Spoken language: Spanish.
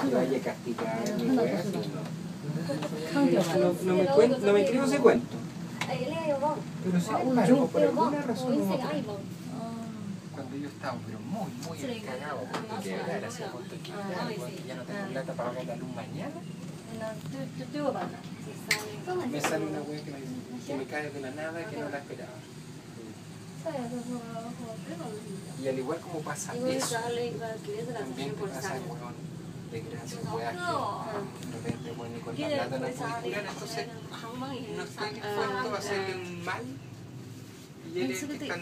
si vaya a castigar mi wea, si no. No, me cuen, no me escribo ese cuento. Pero si alguna, por alguna razón u otra, cuando yo estaba pero muy, muy encargado, porque de verdad era así, porque ya no tengo plata para pagar la luz mañana, me sale una wea que me, que me cae de la nada que no la esperaba. Y al igual como pasa eso, también pasa el hueón weón, desgracia, weas que de repente, con la plata no puedes curar, entonces no estoy dispuesto a hacerle un mal y él es el que está.